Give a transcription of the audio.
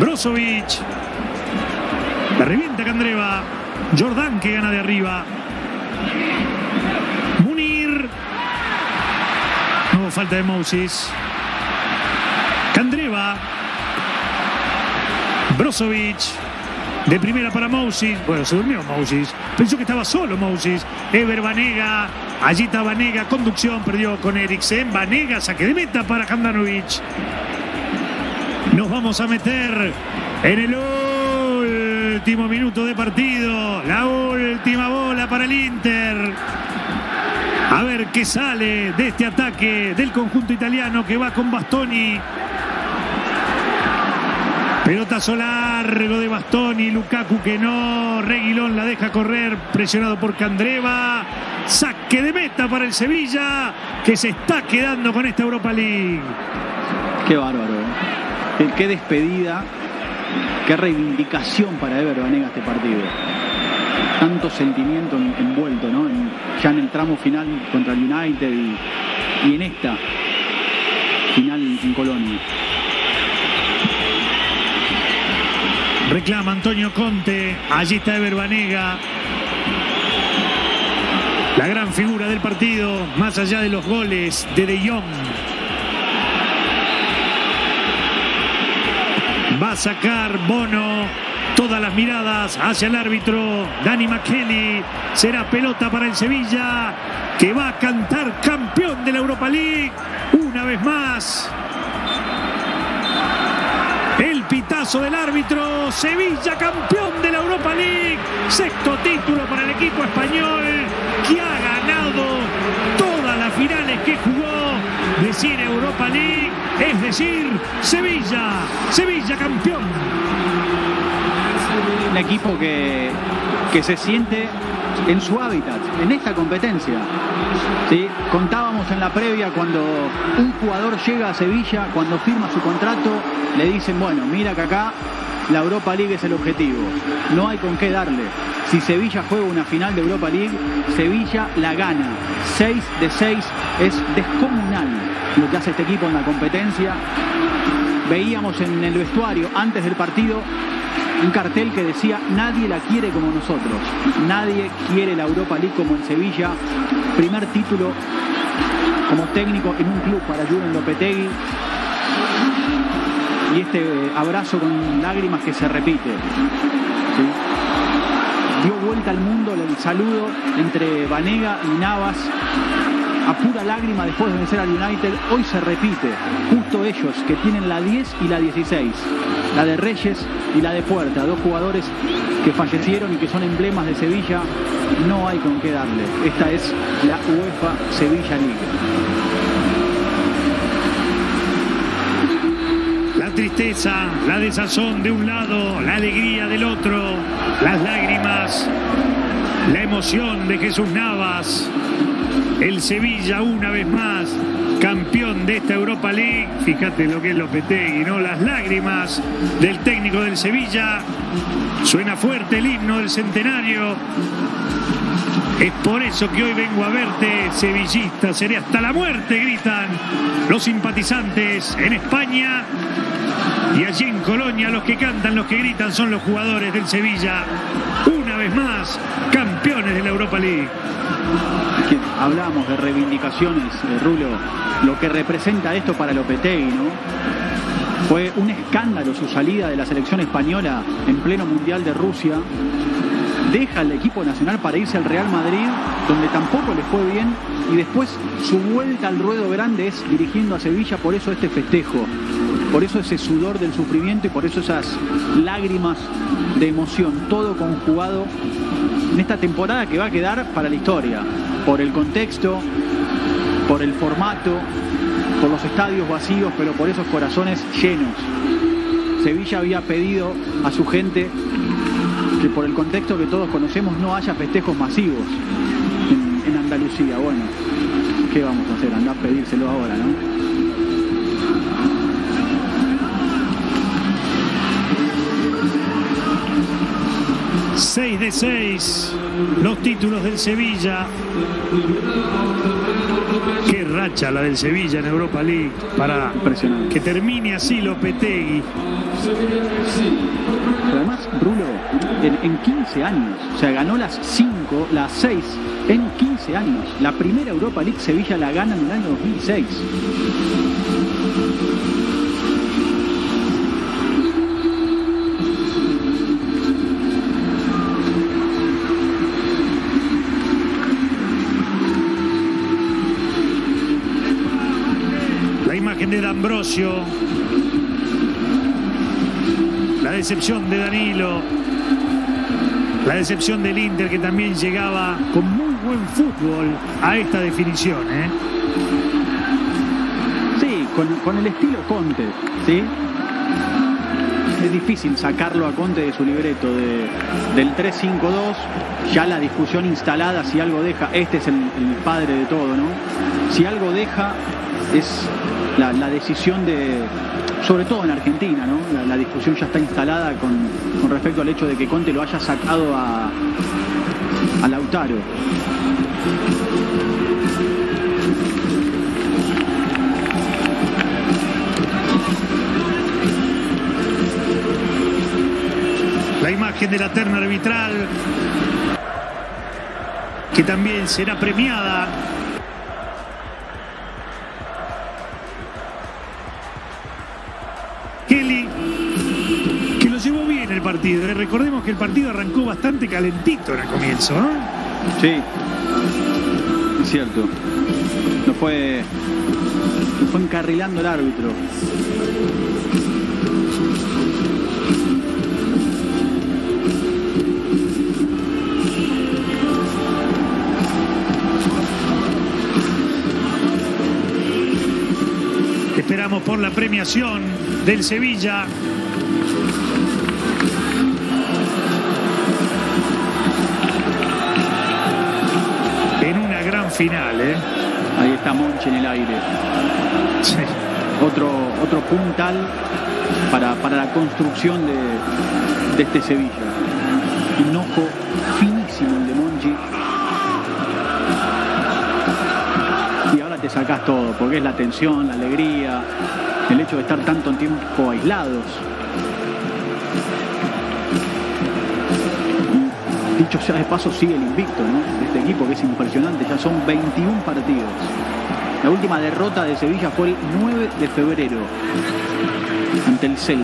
Brozovic. La revienta Candreva. Jordán que gana de arriba. Munir. No falta de Moses. Candreva. Brozovic. De primera para Moses. Bueno, se durmió Moses. Pensó que estaba solo Moses. Ever Vanega. Allí está Vanega. Conducción. Perdió con Eriksen. Vanega. Saque de meta para Handanovic. Nos vamos a meter en el último minuto de partido. La última bola para el Inter. A ver qué sale de este ataque del conjunto italiano que va con Bastoni. Pelotazo largo de Bastoni, Lukaku que no, Reguilón la deja correr, presionado por Candreva. Saque de meta para el Sevilla, que se está quedando con esta Europa League. Qué bárbaro. Qué despedida, qué reivindicación para Ever Banega este partido. Tanto sentimiento en- envuelto, ¿no? Ya en el tramo final contra el United y, y en esta final en Colonia. Reclama Antonio Conte. Allí está Ever Banega. La gran figura del partido, más allá de los goles de De Jong. Va a sacar Bono todas las miradas hacia el árbitro Danny McKelly. Será pelota para el Sevilla que va a cantar campeón de la Europa League una vez más. El pitazo del árbitro, Sevilla campeón de la Europa League, sexto título para el equipo español que ha ganado todas las finales que jugó, decir Europa League, es decir, Sevilla, Sevilla campeón. Un equipo que, que se siente en su hábitat, en esta competencia. ¿sí? Contábamos en la previa cuando un jugador llega a Sevilla, cuando firma su contrato, le dicen, bueno, mira que acá la Europa League es el objetivo. No hay con qué darle. Si Sevilla juega una final de Europa League, Sevilla la gana. 6 de 6 es descomunal lo que hace este equipo en la competencia. Veíamos en el vestuario antes del partido un cartel que decía nadie la quiere como nosotros, nadie quiere la Europa League como en Sevilla, primer título como técnico en un club para Julen Lopetegui y este eh, abrazo con lágrimas que se repite. Dio vuelta al mundo el saludo entre Vanega y Navas a pura lágrima después de vencer al United, hoy se repite. Justo ellos que tienen la 10 y la 16, la de Reyes y la de Puerta, dos jugadores que fallecieron y que son emblemas de Sevilla, no hay con qué darle. Esta es la UEFA Sevilla League. La tristeza, la desazón de un lado, la alegría del otro, las lágrimas, la emoción de Jesús Navas, el Sevilla una vez más, campeón de esta Europa League. Fíjate lo que es Lopetegui, ¿no? Las lágrimas del técnico del Sevilla. Suena fuerte el himno del centenario. Es por eso que hoy vengo a verte, sevillista, seré hasta la muerte, gritan los simpatizantes en España. Y allí en Colonia los que cantan, los que gritan son los jugadores del Sevilla. Una vez más, campeones de la Europa League. Que Hablamos de reivindicaciones, eh, Rulo, lo que representa esto para Lopetegui, ¿no? Fue un escándalo su salida de la selección española en pleno Mundial de Rusia. Deja el equipo nacional para irse al Real Madrid, donde tampoco le fue bien, y después su vuelta al ruedo grande es dirigiendo a Sevilla, por eso este festejo, por eso ese sudor del sufrimiento y por eso esas lágrimas de emoción, todo conjugado en esta temporada que va a quedar para la historia, por el contexto, por el formato, por los estadios vacíos, pero por esos corazones llenos. Sevilla había pedido a su gente que por el contexto que todos conocemos no haya festejos masivos en, Andalucía. Bueno, ¿qué vamos a hacer? Andar a pedírselo ahora, ¿no? 6 de 6, los títulos del Sevilla. Qué racha la del Sevilla en Europa League para que termine así Lopetegui. Además, Bruno, en, en 15 años, o sea, ganó las 5, las 6 en 15 años. La primera Europa League Sevilla la gana en el año 2006. De D'Ambrosio. La decepción de Danilo. La decepción del Inter que también llegaba con muy buen fútbol a esta definición. ¿eh? Sí, con, el estilo Conte, ¿sí? Es difícil sacarlo a Conte de su libreto de, del 3-5-2. Ya la discusión instalada, si algo deja, este es el, el padre de todo, ¿no? Si algo deja, es la, decisión de, sobre todo en Argentina, ¿no? La, discusión ya está instalada con, con respecto al hecho de que Conte lo haya sacado a, a Lautaro. La imagen de la terna arbitral que también será premiada. Partido. Recordemos que el partido arrancó bastante calentito en el comienzo. ¿no? Sí, es cierto. Lo fue, lo fue encarrilando el árbitro. Esperamos por la premiación del Sevilla. Final, ¿eh? Ahí está Monchi en el aire. Sí. Otro, otro puntal para, para la construcción de, de este Sevilla. Un ojo finísimo el de Monchi. Y ahora te sacás todo, porque es la tensión, la alegría, el hecho de estar tanto tiempo aislados. Dicho sea de paso, sigue el invicto de este equipo, que es impresionante. Ya son 21 partidos. La última derrota de Sevilla fue el 9 de febrero ante el Celta.